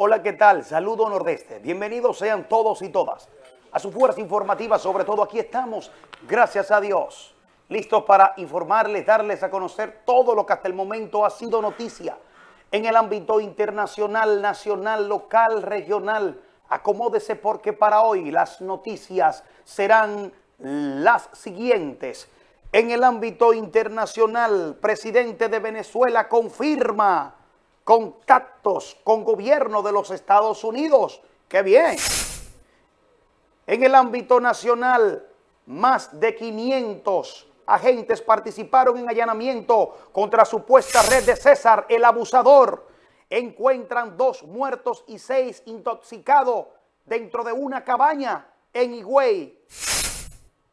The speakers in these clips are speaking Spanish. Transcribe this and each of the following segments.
Hola, ¿qué tal? Saludo Nordeste. Bienvenidos sean todos y todas a su fuerza informativa. Sobre todo aquí estamos, gracias a Dios, listos para informarles, darles a conocer todo lo que hasta el momento ha sido noticia en el ámbito internacional, nacional, local, regional. Acomódese porque para hoy las noticias serán las siguientes. En el ámbito internacional, presidente de Venezuela confirma contactos con gobierno de los Estados Unidos. ¡Qué bien! En el ámbito nacional, más de 500 agentes participaron en allanamiento contra supuesta red de César, el abusador. Encuentran dos muertos y seis intoxicados dentro de una cabaña en Higüey.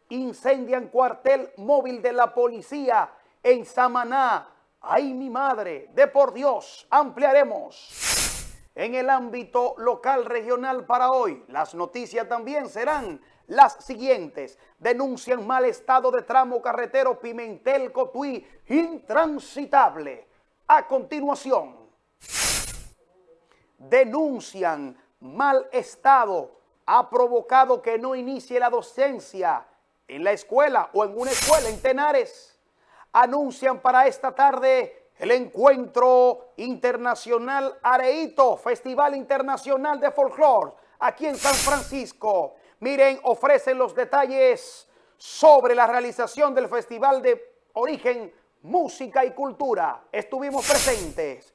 Incendian cuartel móvil de la policía en Samaná. ¡Ay, mi madre! De por Dios, ampliaremos. En el ámbito local regional para hoy, las noticias también serán las siguientes. Denuncian mal estado de tramo carretero Pimentel-Cotuí, intransitable. A continuación, denuncian mal estado ha provocado que no inicie la docencia en la escuela o en una escuela en Tenares. Anuncian para esta tarde el encuentro internacional Areito, Festival Internacional de Folklore, aquí en San Francisco. Miren, ofrecen los detalles sobre la realización del Festival de Origen, Música y Cultura. Estuvimos presentes.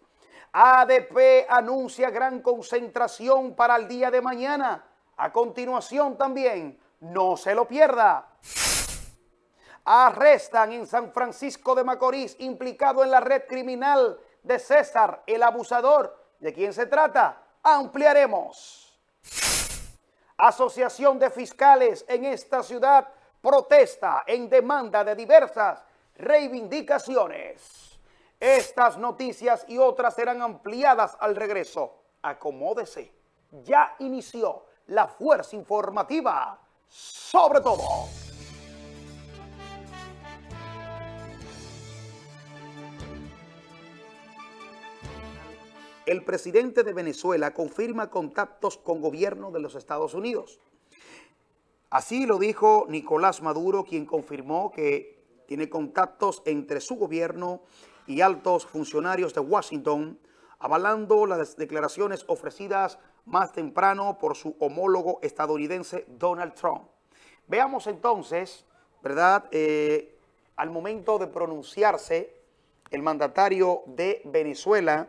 ADP anuncia gran concentración para el día de mañana. A continuación también, no se lo pierda. Arrestan en San Francisco de Macorís implicado en la red criminal de César, el abusador. ¿De quién se trata? Ampliaremos. Asociación de Fiscales en esta ciudad protesta en demanda de diversas reivindicaciones. Estas noticias y otras serán ampliadas al regreso. Acomódese. Ya inició la fuerza informativa sobre todo. El presidente de Venezuela confirma contactos con gobierno de los Estados Unidos. Así lo dijo Nicolás Maduro, quien confirmó que tiene contactos entre su gobierno y altos funcionarios de Washington, avalando las declaraciones ofrecidas más temprano por su homólogo estadounidense Donald Trump. Veamos entonces, ¿verdad? Eh, al momento de pronunciarse el mandatario de Venezuela,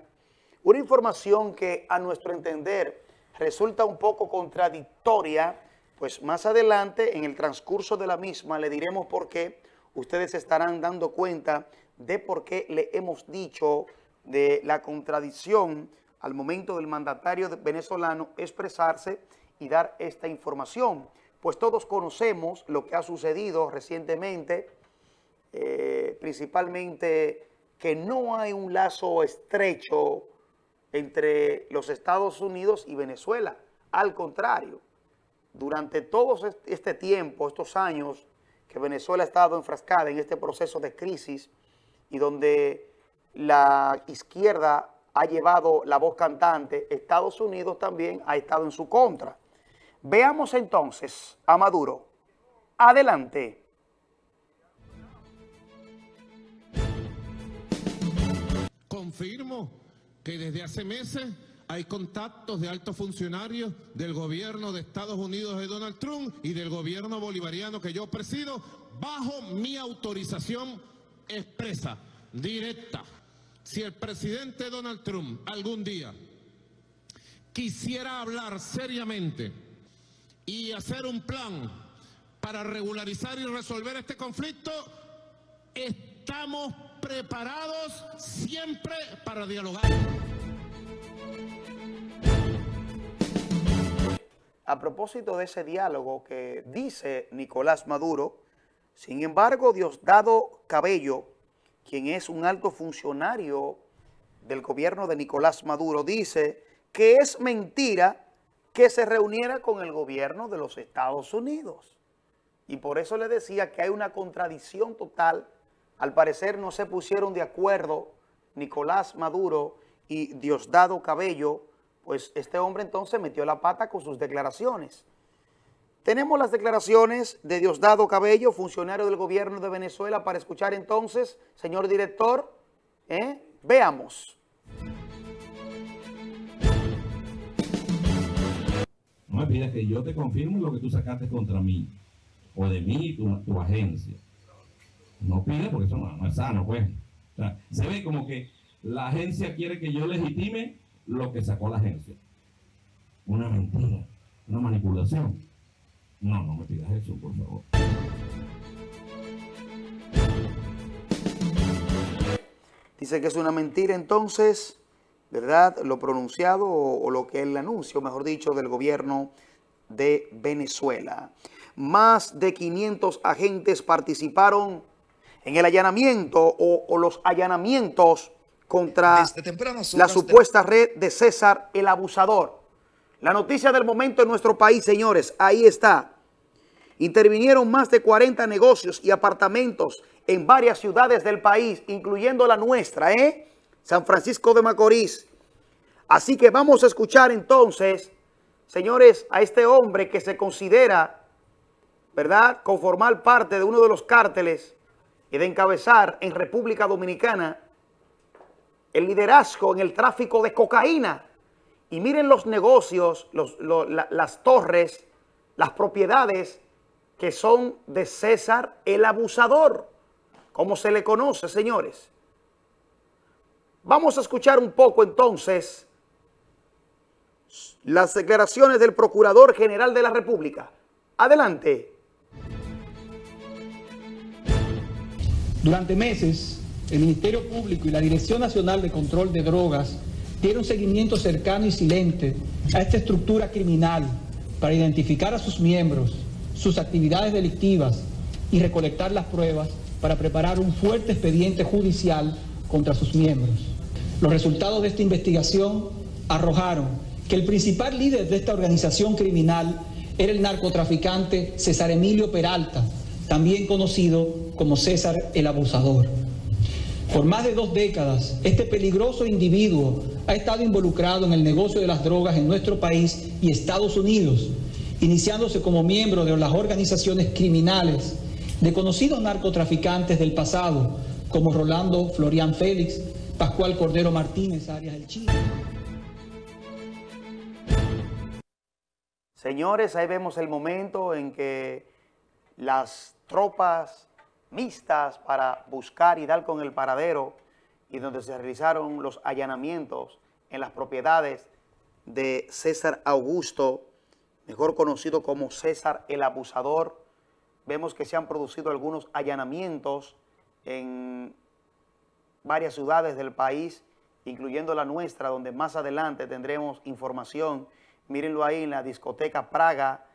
una información que a nuestro entender resulta un poco contradictoria, pues más adelante en el transcurso de la misma le diremos por qué, ustedes estarán dando cuenta de por qué le hemos dicho de la contradicción al momento del mandatario venezolano expresarse y dar esta información. Pues todos conocemos lo que ha sucedido recientemente, eh, principalmente que no hay un lazo estrecho entre los Estados Unidos y Venezuela. Al contrario, durante todo este tiempo, estos años que Venezuela ha estado enfrascada en este proceso de crisis, y donde la izquierda ha llevado la voz cantante, Estados Unidos también ha estado en su contra. Veamos entonces a Maduro. Adelante. Confirmo que desde hace meses hay contactos de altos funcionarios del gobierno de Estados Unidos de Donald Trump y del gobierno bolivariano que yo presido bajo mi autorización expresa, directa. Si el presidente Donald Trump algún día quisiera hablar seriamente y hacer un plan para regularizar y resolver este conflicto, estamos preparados siempre para dialogar. A propósito de ese diálogo que dice Nicolás Maduro, sin embargo, Diosdado Cabello, quien es un alto funcionario del gobierno de Nicolás Maduro, dice que es mentira que se reuniera con el gobierno de los Estados Unidos. Y por eso le decía que hay una contradicción total. Al parecer no se pusieron de acuerdo Nicolás Maduro y Diosdado Cabello pues este hombre entonces metió la pata con sus declaraciones. Tenemos las declaraciones de Diosdado Cabello, funcionario del gobierno de Venezuela, para escuchar entonces, señor director, ¿eh? veamos. No me pidas que yo te confirme lo que tú sacaste contra mí, o de mí tu, agencia. No pides porque eso no, es sano, pues. se ve como que la agencia quiere que yo legitime lo que sacó la agencia. Una mentira, una manipulación. No, no me pidas eso, por favor. Dice que es una mentira entonces, ¿verdad? Lo pronunciado o, lo que el anuncio, mejor dicho, del gobierno de Venezuela. Más de 500 agentes participaron en el allanamiento o los allanamientos contra la supuesta red de César el abusador. La noticia del momento en nuestro país, señores, ahí está. Intervinieron más de 40 negocios y apartamentos en varias ciudades del país, incluyendo la nuestra, ¿eh? San Francisco de Macorís. Así que vamos a escuchar entonces, señores, a este hombre que se considera, ¿verdad?, conformar parte de uno de los cárteles y de encabezar en República Dominicana el liderazgo en el tráfico de cocaína. Y miren los negocios, las torres, las propiedades que son de César el abusador, como se le conoce, señores. Vamos a escuchar un poco entonces las declaraciones del Procurador General de la República. Adelante. Durante meses, el Ministerio Público y la Dirección Nacional de Control de Drogas dieron seguimiento cercano y silente a esta estructura criminal para identificar a sus miembros, sus actividades delictivas y recolectar las pruebas para preparar un fuerte expediente judicial contra sus miembros. Los resultados de esta investigación arrojaron que el principal líder de esta organización criminal era el narcotraficante César Emilio Peralta, también conocido como César el Abusador. Por más de dos décadas, este peligroso individuo ha estado involucrado en el negocio de las drogas en nuestro país y Estados Unidos, iniciándose como miembro de las organizaciones criminales de conocidos narcotraficantes del pasado, como Rolando Florian Félix, Pascual Cordero Martínez, Arias del Chile. Señores, ahí vemos el momento en que las tropas mixtas para buscar y dar con el paradero y donde se realizaron los allanamientos en las propiedades de César Augusto, mejor conocido como César el Abusador. Vemos que se han producido algunos allanamientos en varias ciudades del país, incluyendo la nuestra, donde más adelante tendremos información. Mírenlo ahí en la discoteca Praga,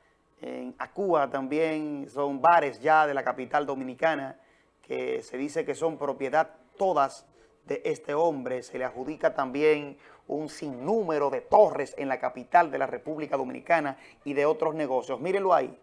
en Acuba también son bares ya de la capital dominicana que se dice que son propiedad todas de este hombre. Se le adjudica también un sinnúmero de torres en la capital de la República Dominicana y de otros negocios. Mírenlo ahí.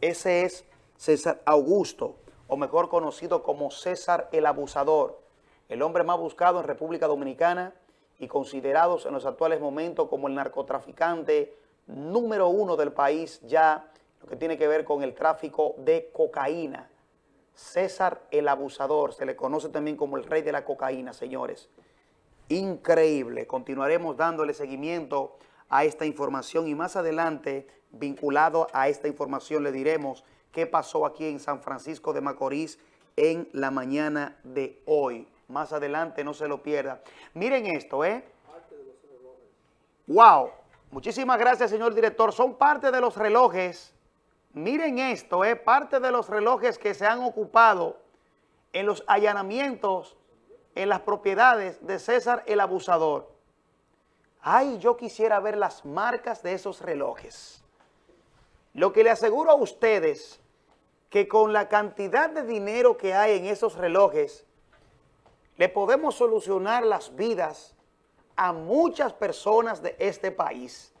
Ese es César Augusto, o mejor conocido como César el Abusador, el hombre más buscado en República Dominicana y considerados en los actuales momentos como el narcotraficante número uno del país ya, lo que tiene que ver con el tráfico de cocaína. César el Abusador, se le conoce también como el rey de la cocaína, señores. Increíble. Continuaremos dándole seguimiento a esta información y más adelante, vinculado a esta información, le diremos qué pasó aquí en San Francisco de Macorís en la mañana de hoy. Más adelante, no se lo pierda. Miren esto, ¿eh? ¡Wow! Muchísimas gracias, señor director. Son parte de los relojes. Miren esto, es parte de los relojes que se han ocupado en los allanamientos en las propiedades de César el Abusador. Ay, yo quisiera ver las marcas de esos relojes. Lo que le aseguro a ustedes, que con la cantidad de dinero que hay en esos relojes, le podemos solucionar las vidas a muchas personas de este país.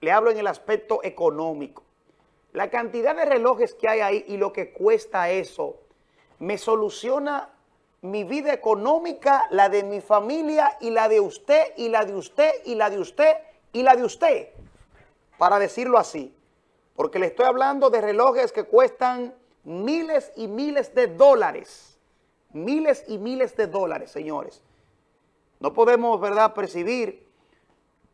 Le hablo en el aspecto económico. La cantidad de relojes que hay ahí y lo que cuesta eso, me soluciona mi vida económica, la de mi familia y la de usted y la de usted y la de usted y la de usted, para decirlo así. Porque le estoy hablando de relojes que cuestan miles y miles de dólares. Miles y miles de dólares, señores. No podemos, ¿verdad?, percibir,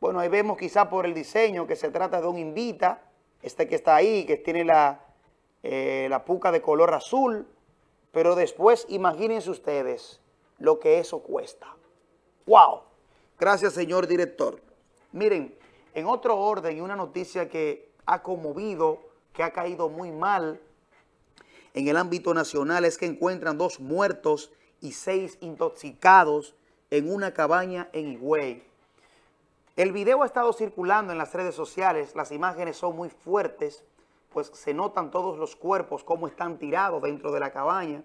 bueno, ahí vemos quizá por el diseño que se trata de un Invita, este que está ahí, que tiene la, eh, la puca de color azul, pero después imagínense ustedes lo que eso cuesta. ¡Wow! Gracias, señor director. Miren, en otro orden una noticia que ha conmovido, que ha caído muy mal en el ámbito nacional es que encuentran dos muertos y seis intoxicados en una cabaña en Higüey. El video ha estado circulando en las redes sociales, las imágenes son muy fuertes, pues se notan todos los cuerpos como están tirados dentro de la cabaña.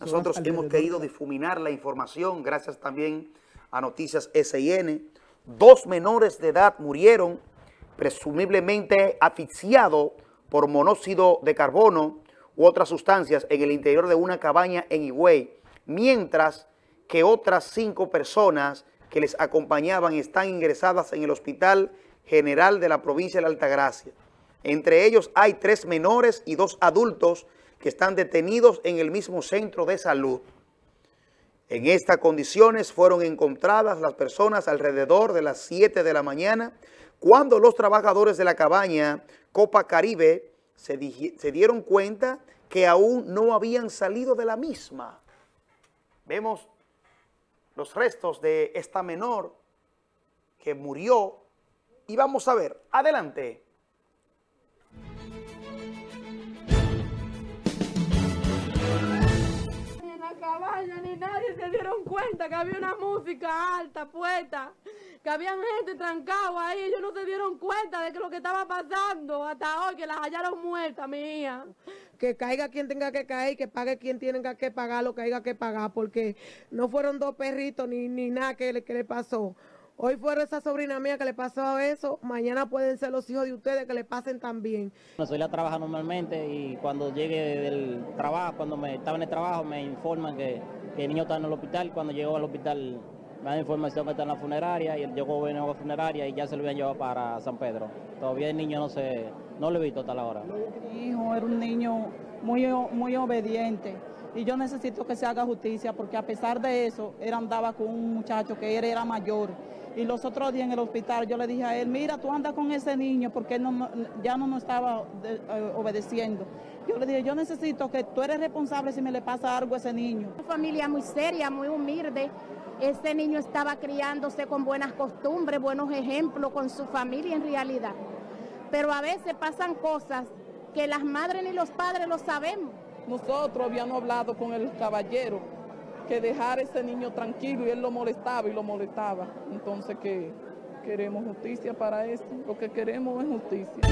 Nosotros hemos querido difuminar la información, gracias también a Noticias SIN. Dos menores de edad murieron, presumiblemente asfixiados por monóxido de carbono u otras sustancias en el interior de una cabaña en Higüey, mientras que otras cinco personas que les acompañaban están ingresadas en el Hospital General de la provincia de la Altagracia. Entre ellos hay tres menores y dos adultos que están detenidos en el mismo centro de salud. En estas condiciones fueron encontradas las personas alrededor de las 7 de la mañana cuando los trabajadores de la cabaña Copa Caribe se, se dieron cuenta que aún no habían salido de la misma. Vemos los restos de esta menor que murió y vamos a ver, adelante. Ni nadie se dieron cuenta que había una música alta, puesta, que había gente trancada ahí, ellos no se dieron cuenta de que lo que estaba pasando hasta hoy, que las hallaron muertas, mi hija. Que caiga quien tenga que caer, que pague quien tenga que pagar lo que haya que pagar, porque no fueron dos perritos ni, ni nada que le, que le pasó. Hoy fue esa sobrina mía que le pasó eso, mañana pueden ser los hijos de ustedes que le pasen también. Soy la trabaja normalmente y cuando llegue del trabajo, cuando me estaba en el trabajo, me informan que, el niño está en el hospital. Cuando llegó al hospital me dan información que está en la funeraria y él llegó en la funeraria y ya se lo habían llevado para San Pedro. Todavía el niño no se, no lo he visto hasta la hora. Mi hijo era un niño muy, muy obediente y yo necesito que se haga justicia porque a pesar de eso, él andaba con un muchacho que era mayor y los otros días en el hospital yo le dije a él, mira, tú andas con ese niño porque él no, ya no nos estaba eh, obedeciendo. Yo le dije, yo necesito que tú eres responsable si me le pasa algo a ese niño. Una familia muy seria, muy humilde. Ese niño estaba criándose con buenas costumbres, buenos ejemplos con su familia en realidad. Pero a veces pasan cosas que las madres ni los padres lo sabemos. Nosotros habíamos hablado con el caballero que dejar ese niño tranquilo y él lo molestaba y lo molestaba. Entonces que queremos justicia para esto, lo que queremos es justicia.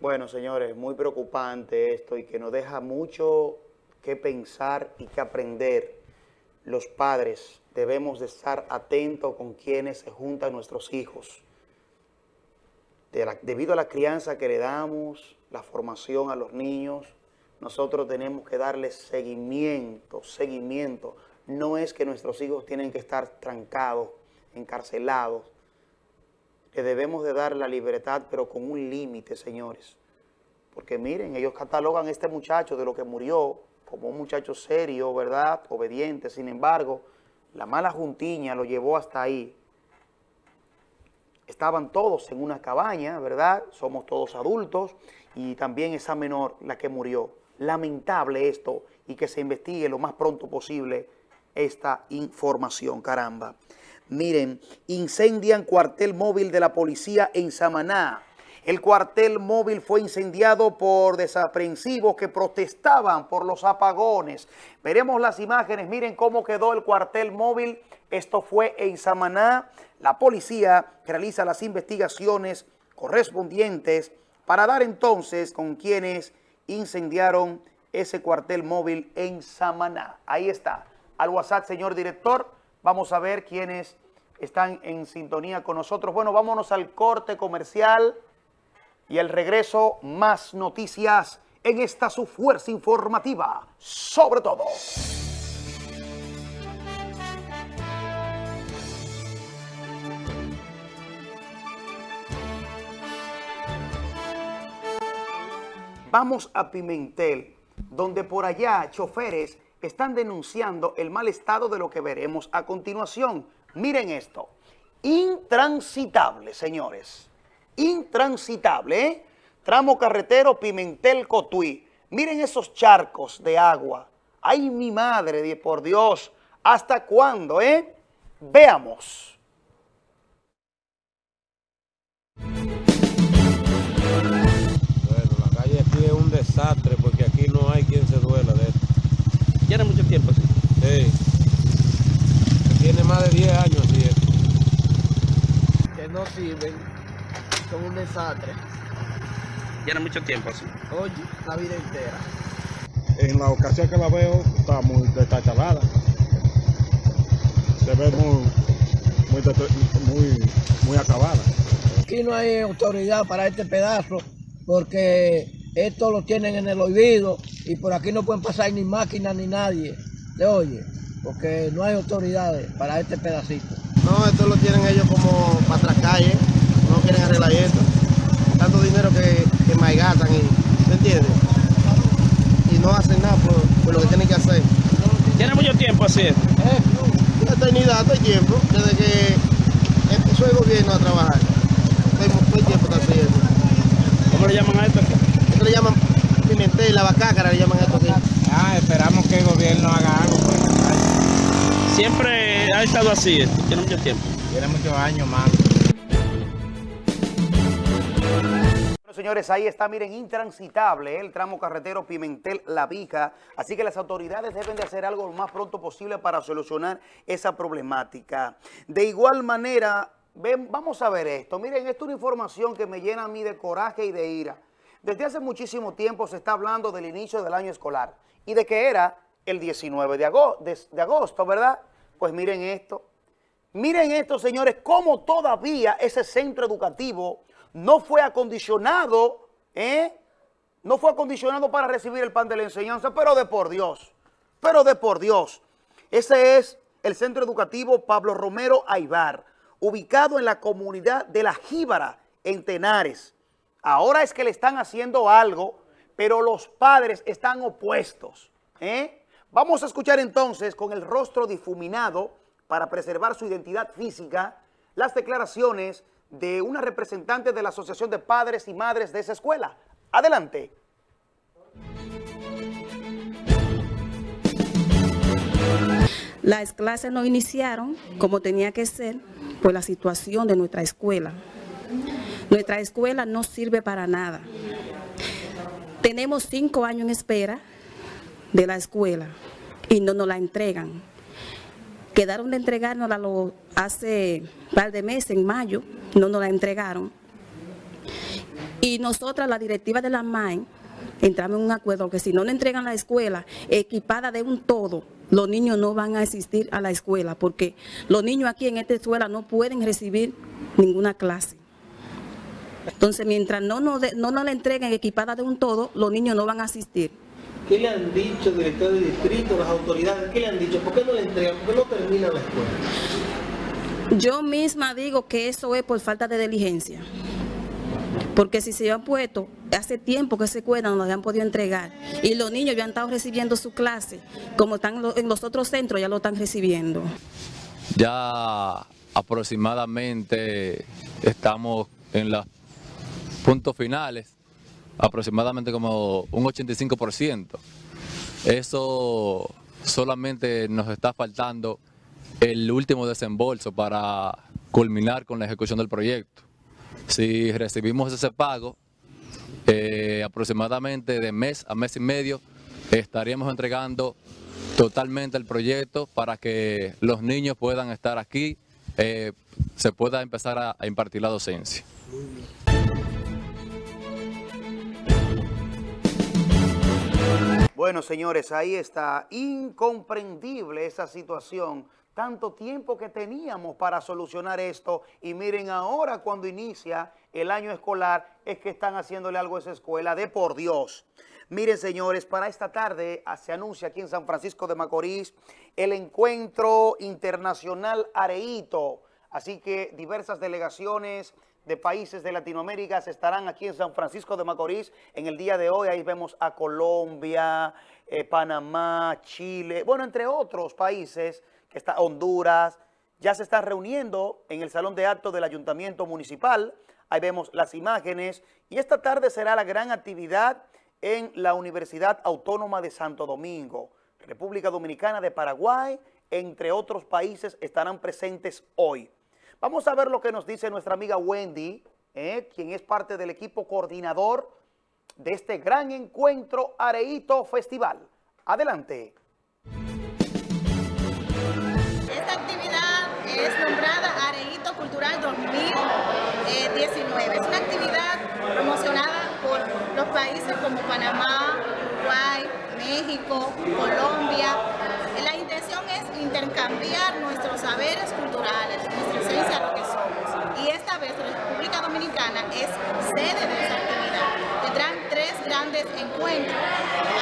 Bueno, señores, muy preocupante esto y que nos deja mucho que pensar y que aprender. Los padres debemos de estar atentos con quienes se juntan nuestros hijos. debido a la crianza que le damos, la formación a los niños, nosotros tenemos que darle seguimiento, seguimiento. No es que nuestros hijos tienen que estar trancados, encarcelados. Le debemos de dar la libertad, pero con un límite, señores. Porque miren, ellos catalogan a este muchacho de lo que murió como un muchacho serio, ¿verdad? Obediente. Sin embargo, la mala juntiña lo llevó hasta ahí. Estaban todos en una cabaña, ¿verdad? Somos todos adultos y también esa menor, la que murió lamentable esto y que se investigue lo más pronto posible esta información, caramba. Miren, incendian cuartel móvil de la policía en Samaná. El cuartel móvil fue incendiado por desaprensivos que protestaban por los apagones. Veremos las imágenes, miren cómo quedó el cuartel móvil. Esto fue en Samaná. La policía realiza las investigaciones correspondientes para dar entonces con quienes incendiaron ese cuartel móvil en Samaná. Ahí está. Al WhatsApp, señor director, vamos a ver quiénes están en sintonía con nosotros. Bueno, vámonos al corte comercial y al regreso más noticias en esta su fuerza informativa, sobre todo. Vamos a Pimentel, donde por allá choferes están denunciando el mal estado de lo que veremos a continuación. Miren esto, intransitable, señores, intransitable, ¿eh? Tramo carretero Pimentel-Cotuí. Miren esos charcos de agua. ¡Ay, mi madre, por Dios! ¿Hasta cuándo, eh? Veamos. Desastre porque aquí no hay quien se duela de esto. ¿Tiene mucho tiempo así? Sí. Tiene más de 10 años así esto. Que no sirven. Son un desastre. ¿Tiene mucho tiempo así? Oye, la vida entera. En la ocasión que la veo está muy destachalada. Se ve muy, muy, muy, muy acabada. Aquí no hay autoridad para este pedazo porque esto lo tienen en el oído y por aquí no pueden pasar ni máquinas ni nadie. ¿Le oye? Porque no hay autoridades para este pedacito. No, esto lo tienen ellos como para atracar, ¿eh? No quieren arreglar esto. Tanto dinero que, que malgastan y, ¿me entiendes? Y no hacen nada por, por, lo que tienen que hacer. ¿Tiene mucho tiempo así? Eh, una eternidad, todo el tiempo, desde que empezó el gobierno a trabajar. Todo el tiempo está haciendo. ¿Cómo le llaman a esto? Esto le llaman Pimentel, la bacácara le llaman esto aquí. Ah, esperamos que el gobierno haga algo. Pues. Siempre ha estado así, tiene mucho tiempo. Tiene muchos años más. Bueno, señores, ahí está, miren, intransitable el tramo carretero Pimentel-La Vija. Así que las autoridades deben de hacer algo lo más pronto posible para solucionar esa problemática. De igual manera, ven, vamos a ver esto. Miren, esto es una información que me llena a mí de coraje y de ira. Desde hace muchísimo tiempo se está hablando del inicio del año escolar y de que era el 19 de agosto, de, agosto ¿verdad? Pues miren esto. Miren esto, señores, cómo todavía ese centro educativo no fue acondicionado, ¿eh? No fue acondicionado para recibir el pan de la enseñanza, pero de por Dios, pero de por Dios. Ese es el centro educativo Pablo Romero Aibar, ubicado en la comunidad de La Jíbara, en Tenares. Ahora es que le están haciendo algo, pero los padres están opuestos. ¿eh? Vamos a escuchar entonces con el rostro difuminado para preservar su identidad física las declaraciones de una representante de la Asociación de Padres y Madres de esa escuela. Adelante. Las clases no iniciaron como tenía que ser por la situación de nuestra escuela. Nuestra escuela no sirve para nada. Tenemos cinco años en espera de la escuela y no nos la entregan. Quedaron de entregárnosla hace un par de meses, en mayo, no nos la entregaron. Y nosotras, la directiva de la MAE, entramos en un acuerdo que si no le entregan la escuela equipada de un todo, los niños no van a asistir a la escuela, porque los niños aquí en esta escuela no pueden recibir ninguna clase. Entonces, mientras no nos, de, no nos la entreguen equipada de un todo, los niños no van a asistir. ¿Qué le han dicho el director de distrito, las autoridades? ¿Qué le han dicho? ¿Por qué no le entregan? ¿Por qué no termina la escuela? Yo misma digo que eso es por falta de diligencia. Porque si se han puesto, hace tiempo que se cuidan, no lo habían podido entregar. Y los niños ya han estado recibiendo su clase, como están en los otros centros, ya lo están recibiendo. Ya aproximadamente estamos en los puntos finales, aproximadamente como un 85%. Eso solamente nos está faltando el último desembolso para culminar con la ejecución del proyecto. Si recibimos ese pago, eh, aproximadamente de mes a mes y medio, estaríamos entregando totalmente el proyecto para que los niños puedan estar aquí, eh, se pueda empezar a, a impartir la docencia. Bueno, señores, ahí está. Incomprendible esa situación. Tanto tiempo que teníamos para solucionar esto y miren ahora cuando inicia el año escolar es que están haciéndole algo a esa escuela, de por Dios. Miren, señores, para esta tarde se anuncia aquí en San Francisco de Macorís el encuentro internacional Areito. Así que diversas delegaciones de países de Latinoamérica se estarán aquí en San Francisco de Macorís en el día de hoy. Ahí vemos a Colombia, eh, Panamá, Chile, bueno, entre otros países, que está Honduras, ya se están reuniendo en el Salón de Actos del Ayuntamiento Municipal. Ahí vemos las imágenes. Y esta tarde será la gran actividad en la Universidad Autónoma de Santo Domingo. República Dominicana de Paraguay, entre otros países, estarán presentes hoy. Vamos a ver lo que nos dice nuestra amiga Wendy, eh, quien es parte del equipo coordinador de este gran encuentro Areito Festival. Adelante. Esta actividad es nombrada Areito Cultural 2019. Es una actividad promocionada por los países como Panamá, Uruguay, México, Colombia. La intercambiar nuestros saberes culturales, nuestra esencia, lo que somos. Y esta vez la República Dominicana es sede de esta actividad. Tendrán tres grandes encuentros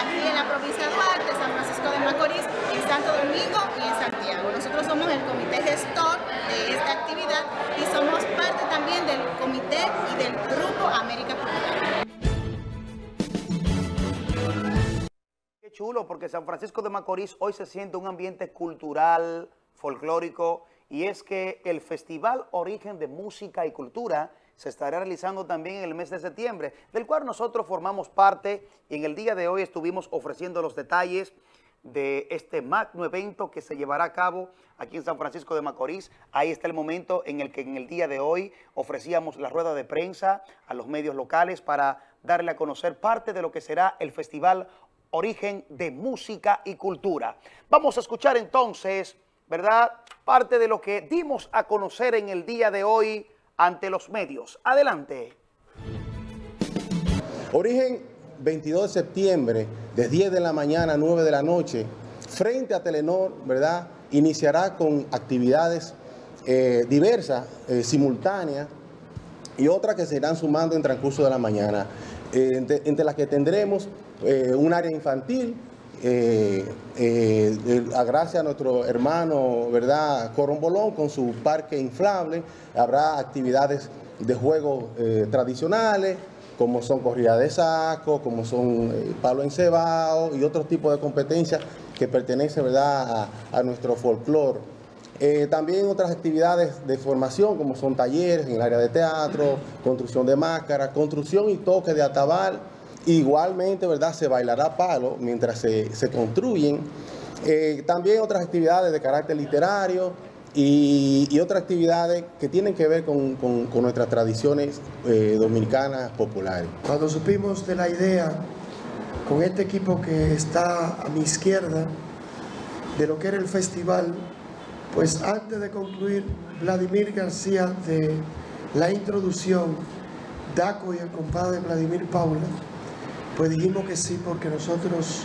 aquí en la provincia de Duarte, San Francisco de Macorís, en Santo Domingo y en Santiago. Nosotros somos el comité gestor de esta actividad y somos parte también del comité y del grupo América Cultural. Chulo, porque San Francisco de Macorís hoy se siente un ambiente cultural, folclórico, y es que el Festival Origen de Música y Cultura se estará realizando también en el mes de septiembre, del cual nosotros formamos parte y en el día de hoy estuvimos ofreciendo los detalles de este magno evento que se llevará a cabo aquí en San Francisco de Macorís. Ahí está el momento en el que en el día de hoy ofrecíamos la rueda de prensa a los medios locales para darle a conocer parte de lo que será el Festival Origen de Música y Cultura. Vamos a escuchar entonces, ¿verdad? Parte de lo que dimos a conocer en el día de hoy ante los medios. Adelante. Origen 22 de septiembre, de 10 de la mañana a 9 de la noche, frente a Telenor, ¿verdad? Iniciará con actividades eh, diversas, eh, simultáneas, y otras que se irán sumando en transcurso de la mañana, eh, entre, entre, las que tendremos un área infantil, gracias a nuestro hermano, ¿verdad? Corombolón, con su parque inflable, habrá actividades de juegos tradicionales, como son corridas de saco, como son eh, palo encebado y otros tipos de competencias que pertenecen ¿verdad? A, a nuestro folclore. Eh, también otras actividades de formación como son talleres en el área de teatro, construcción de máscaras, construcción y toque de atabal. Igualmente, ¿verdad? Se bailará palo mientras se, se construyen. Eh, también otras actividades de carácter literario, y, y, otras actividades que tienen que ver con, con, nuestras tradiciones eh, dominicanas populares. Cuando supimos de la idea con este equipo que está a mi izquierda, de lo que era el festival, pues antes de concluir, Vladimir García de la introducción, Daco y el compadre Vladimir Paula, pues dijimos que sí porque nosotros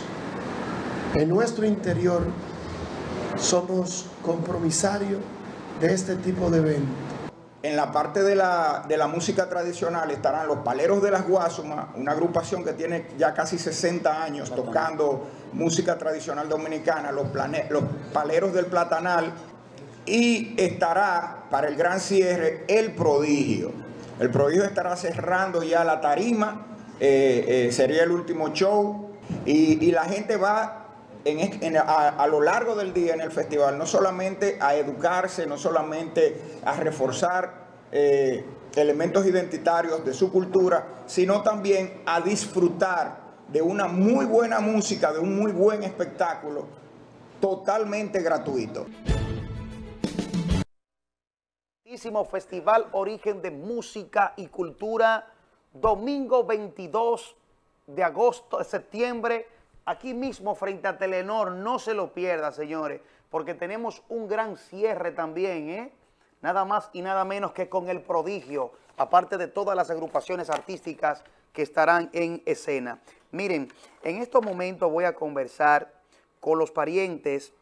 en nuestro interior somos compromisarios de este tipo de eventos. En la parte de la, de la, música tradicional estarán los Paleros de las Guasumas, una agrupación que tiene ya casi 60 años tocando música tradicional dominicana, los, plane, los Paleros del Platanal, y estará para el gran cierre El Prodigio. El Prodigio estará cerrando ya la tarima, eh, eh, sería el último show, y, la gente va a, lo largo del día en el festival, no solamente a educarse, no solamente a reforzar eh, elementos identitarios de su cultura, sino también a disfrutar de una muy buena música, de un muy buen espectáculo, totalmente gratuito. Festival Origen de Música y Cultura, domingo 22 de agosto, de septiembre aquí mismo frente a Telenor, no se lo pierda, señores, porque tenemos un gran cierre también, ¿eh? Nada más y nada menos que con el prodigio, aparte de todas las agrupaciones artísticas que estarán en escena. Miren, en estos momentos voy a conversar con los parientes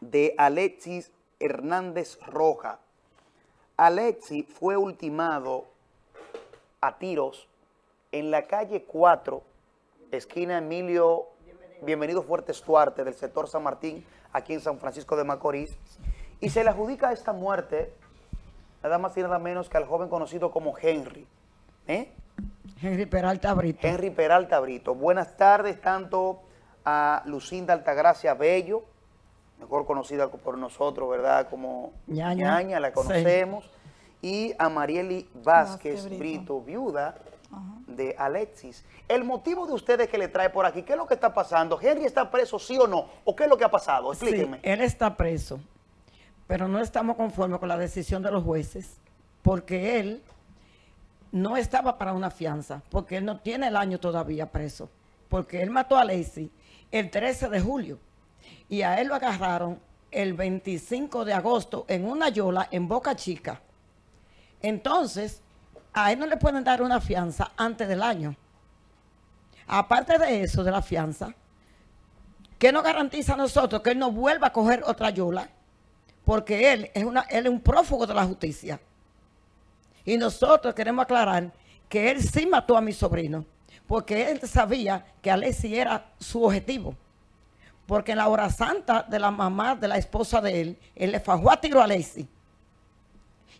de Alexis Hernández Roja. Alexis fue ultimado a tiros en la calle 4, esquina Emilio Bienvenido Fuerte Estuarte del sector San Martín, aquí en San Francisco de Macorís, y se le adjudica esta muerte nada más y nada menos que al joven conocido como Henry. ¿Eh? Henry Peralta Brito. Henry Peralta Brito. Buenas tardes tanto a Lucinda Altagracia Bello, mejor conocida por nosotros, ¿verdad? Como Ñaña. Ñaña, la conocemos. Y a Marieli Vázquez Brito, viuda de Alexis. El motivo de ustedes que le trae por aquí, ¿qué es lo que está pasando? ¿Henry está preso, sí o no? ¿O qué es lo que ha pasado? Explíquenme. Sí, él está preso, pero no estamos conformes con la decisión de los jueces, porque él no estaba para una fianza, porque él no tiene el año todavía preso, porque él mató a Lacey el 13 de julio y a él lo agarraron el 25 de agosto en una yola en Boca Chica. Entonces, a él no le pueden dar una fianza antes del año. Aparte de eso, de la fianza, ¿qué nos garantiza a nosotros que él no vuelva a coger otra yola? Porque él es, una, un prófugo de la justicia. Y nosotros queremos aclarar que él sí mató a mi sobrino, porque él sabía que Alessi era su objetivo. Porque en la hora santa de la mamá de la esposa de él, él le fajó a tiro a Alessi.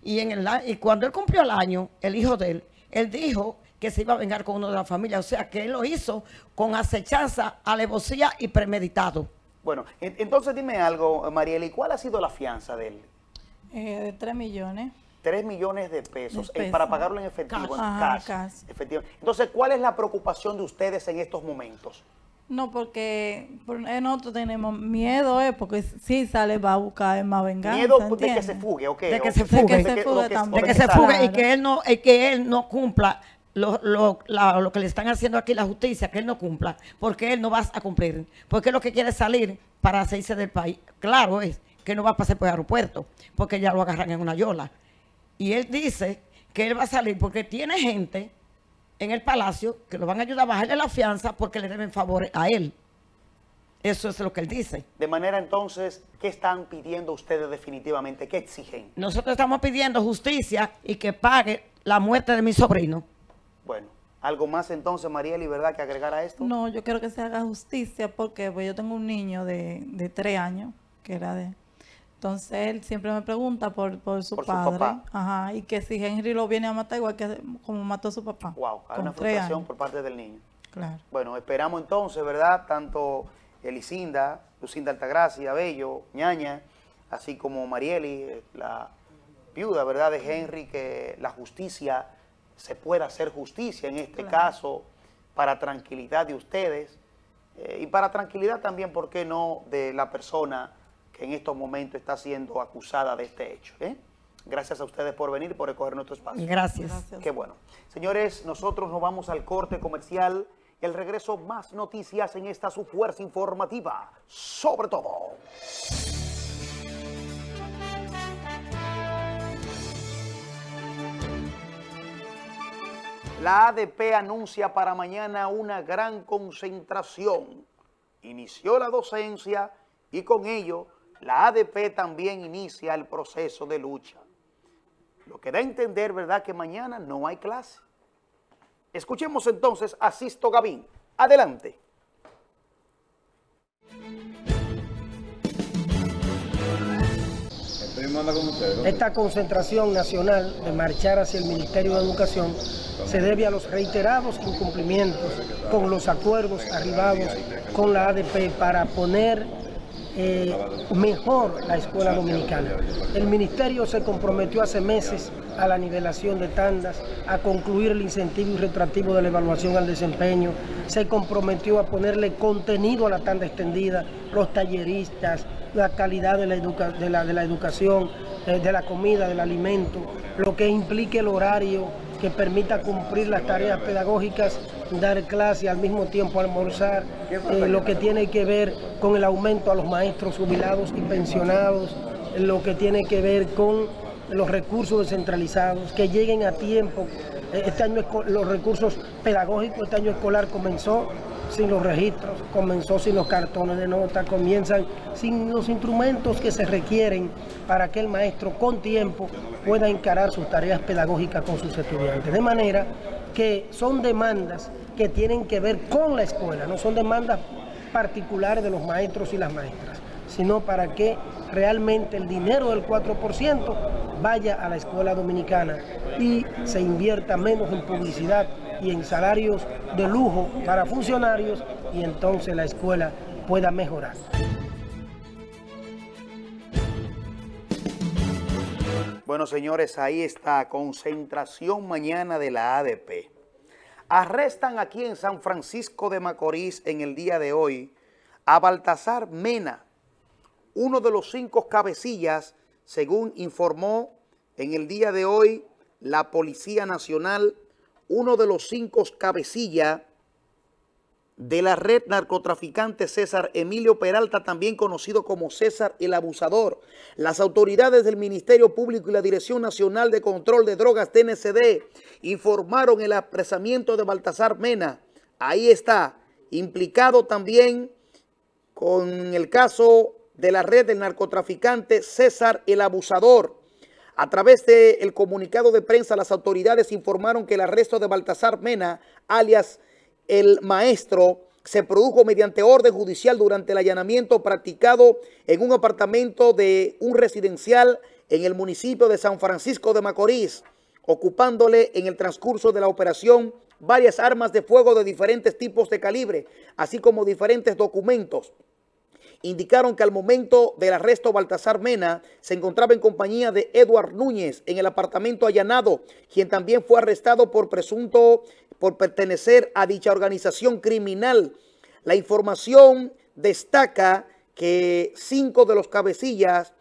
Y, en el, y cuando él cumplió el año, el hijo de él, él dijo que se iba a vengar con uno de la familia. O sea, que él lo hizo con acechanza, alevosía y premeditado. Bueno, en- entonces dime algo, Marieli, ¿cuál ha sido la fianza de él? Eh, de 3 millones. 3 millones de pesos, De eh, para pagarlo en efectivo, en Ajá, cash. cash. Efectivamente. Entonces, ¿cuál es la preocupación de ustedes en estos momentos? No, porque por- eh, nosotros tenemos miedo, eh, porque si sale va a buscar más venganza. Miedo de que ¿entiendes? se fugue, ¿ok? de que o- se De que se de que- fugue de que se fugue y que él no, y que él no cumpla lo, lo- la- lo que le están haciendo aquí la justicia, que él no cumpla, porque él no va a cumplir, porque lo que quiere es salir para hacerse del país. Claro es que no va a pasar por el aeropuerto, porque ya lo agarran en una yola. Y él dice que él va a salir porque tiene gente en el palacio que lo van a ayudar a bajarle la fianza porque le deben favores a él. Eso es lo que él dice. De manera entonces, ¿qué están pidiendo ustedes definitivamente? ¿Qué exigen? Nosotros estamos pidiendo justicia y que pague la muerte de mi sobrino. Bueno, ¿algo más entonces, Marieli, verdad, que agregar a esto? No, yo quiero que se haga justicia porque pues, yo tengo un niño de, de tres años que era de... Entonces él siempre me pregunta por, por su Por su padre. papá. Ajá, y que si Henry lo viene a matar igual que como mató a su papá. Wow, hay una frustración por parte del niño. Claro. Bueno, esperamos entonces, ¿verdad? Tanto Elicinda, Lucinda Altagracia, Bello, Ñaña, así como Marieli, eh, la viuda, ¿verdad? De Henry, que la justicia se pueda hacer justicia en este caso para tranquilidad de ustedes eh, y para tranquilidad también, ¿por qué no?, de la persona que en estos momentos está siendo acusada de este hecho. ¿eh? Gracias a ustedes por venir y por recoger nuestro espacio. Gracias. Qué bueno. Señores, nosotros nos vamos al corte comercial y al regreso más noticias en esta su fuerza informativa. Sobre todo. La ADP anuncia para mañana una gran concentración. Inició la docencia y con ello la ADP también inicia el proceso de lucha. Lo que da a entender, ¿verdad?, que mañana no hay clase. Escuchemos entonces a Sisto Gavín. Adelante. Esta concentración nacional de marchar hacia el Ministerio de Educación se debe a los reiterados incumplimientos con los acuerdos arribados con la ADP para poner eh, mejor la escuela dominicana. El ministerio se comprometió hace meses a la nivelación de tandas, a concluir el incentivo y retroactivo de la evaluación al desempeño, se comprometió a ponerle contenido a la tanda extendida, los talleristas, la calidad de la educación, eh, de la comida, del alimento, lo que implique el horario que permita cumplir las tareas pedagógicas, dar clase y al mismo tiempo almorzar, eh, lo que tiene que ver con el aumento a los maestros jubilados y pensionados, lo que tiene que ver con los recursos descentralizados, que lleguen a tiempo. Este año los recursos pedagógicos, este año escolar comenzó sin los registros, comenzó sin los cartones de nota, comienzan sin los instrumentos que se requieren para que el maestro con tiempo pueda encarar sus tareas pedagógicas con sus estudiantes. De manera que son demandas que tienen que ver con la escuela, no son demandas particulares de los maestros y las maestras, sino para que realmente el dinero del 4% vaya a la escuela dominicana y se invierta menos en publicidad y en salarios de lujo para funcionarios y entonces la escuela pueda mejorar. Bueno, señores, ahí está, concentración mañana de la ADP. Arrestan aquí en San Francisco de Macorís en el día de hoy a Baltasar Mena, uno de los cinco cabecillas, según informó en el día de hoy la Policía Nacional, uno de los cinco cabecillas de la red narcotraficante César Emilio Peralta, también conocido como César el Abusador. Las autoridades del Ministerio Público y la Dirección Nacional de Control de Drogas, TNCD, informaron el apresamiento de Baltasar Mena. Ahí está, implicado también con el caso de la red del narcotraficante César el Abusador. A través del comunicado de prensa, las autoridades informaron que el arresto de Baltasar Mena, alias el maestro se produjo mediante orden judicial durante el allanamiento practicado en un apartamento de un residencial en el municipio de San Francisco de Macorís, ocupándole en el transcurso de la operación varias armas de fuego de diferentes tipos de calibre, así como diferentes documentos. Indicaron que al momento del arresto Baltasar Mena se encontraba en compañía de Eduard Núñez en el apartamento allanado, quien también fue arrestado por presunto por pertenecer a dicha organización criminal. La información destaca que cinco de los cabecillas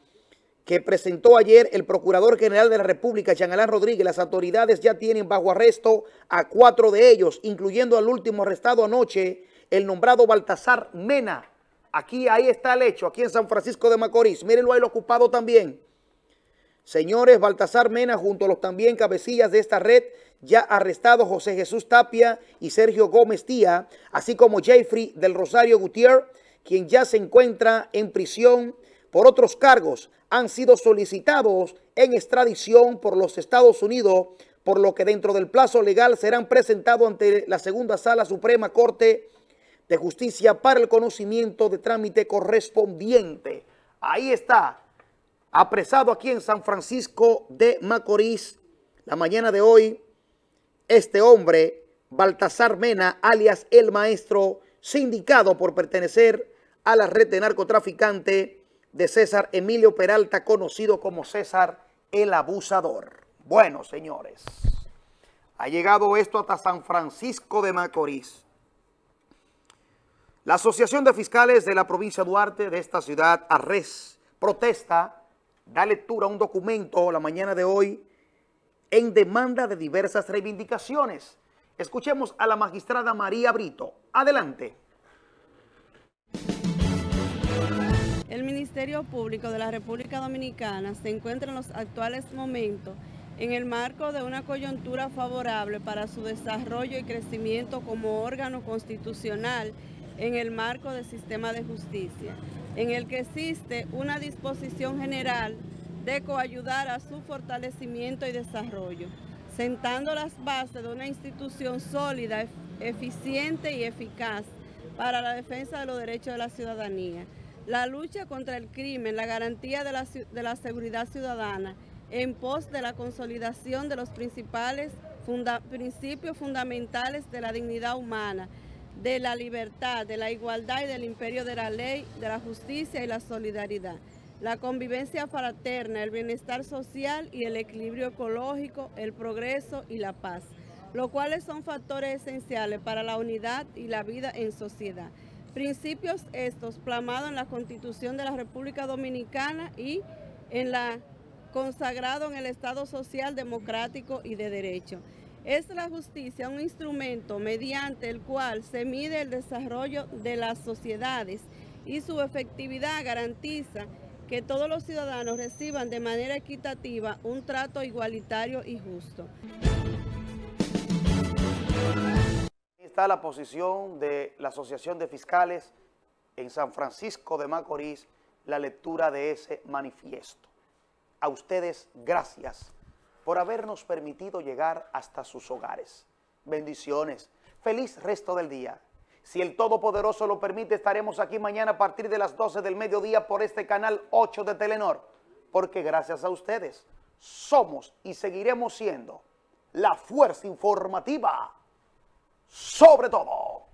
que presentó ayer el Procurador General de la República, Jean Alain Rodríguez, las autoridades ya tienen bajo arresto a cuatro de ellos, incluyendo al último arrestado anoche, el nombrado Baltasar Mena. Aquí, ahí está el hecho, aquí en San Francisco de Macorís. Mírenlo ahí lo ocupado también. Señores, Baltasar Mena junto a los también cabecillas de esta red ya arrestados José Jesús Tapia y Sergio Gómez Tía, así como Jeffrey del Rosario Gutiérrez, quien ya se encuentra en prisión por otros cargos, han sido solicitados en extradición por los Estados Unidos, por lo que dentro del plazo legal serán presentados ante la Segunda Sala Suprema Corte de Justicia para el conocimiento de trámite correspondiente. Ahí está, apresado aquí en San Francisco de Macorís, la mañana de hoy, este hombre, Baltasar Mena, alias El Maestro, sindicado por pertenecer a la red de narcotraficante de César Emilio Peralta, conocido como César el Abusador. Bueno, señores, ha llegado esto hasta San Francisco de Macorís. La Asociación de Fiscales de la provincia Duarte de esta ciudad, ARRES, protesta, da lectura a un documento la mañana de hoy en demanda de diversas reivindicaciones. Escuchemos a la magistrada María Brito. Adelante. El Ministerio Público de la República Dominicana se encuentra en los actuales momentos en el marco de una coyuntura favorable para su desarrollo y crecimiento como órgano constitucional en el marco del sistema de justicia, en el que existe una disposición general de coayudar a su fortalecimiento y desarrollo, sentando las bases de una institución sólida, eficiente y eficaz para la defensa de los derechos de la ciudadanía, la lucha contra el crimen, la garantía de la, de la seguridad ciudadana, en pos de la consolidación de los principales principios fundamentales de la dignidad humana, de la libertad, de la igualdad y del imperio de la ley, de la justicia y la solidaridad la convivencia fraterna, el bienestar social y el equilibrio ecológico, el progreso y la paz, los cuales son factores esenciales para la unidad y la vida en sociedad. Principios estos plasmados en la Constitución de la República Dominicana y en la consagrado en el Estado Social Democrático y de Derecho. Es la justicia un instrumento mediante el cual se mide el desarrollo de las sociedades y su efectividad garantiza que todos los ciudadanos reciban de manera equitativa un trato igualitario y justo. Está la posición de la Asociación de Fiscales en San Francisco de Macorís, la lectura de ese manifiesto. A ustedes, gracias por habernos permitido llegar hasta sus hogares. Bendiciones. Feliz resto del día. Si el Todopoderoso lo permite, estaremos aquí mañana a partir de las 12 del mediodía por este canal 8 de Telenor. Porque gracias a ustedes, somos y seguiremos siendo la fuerza informativa sobre todo.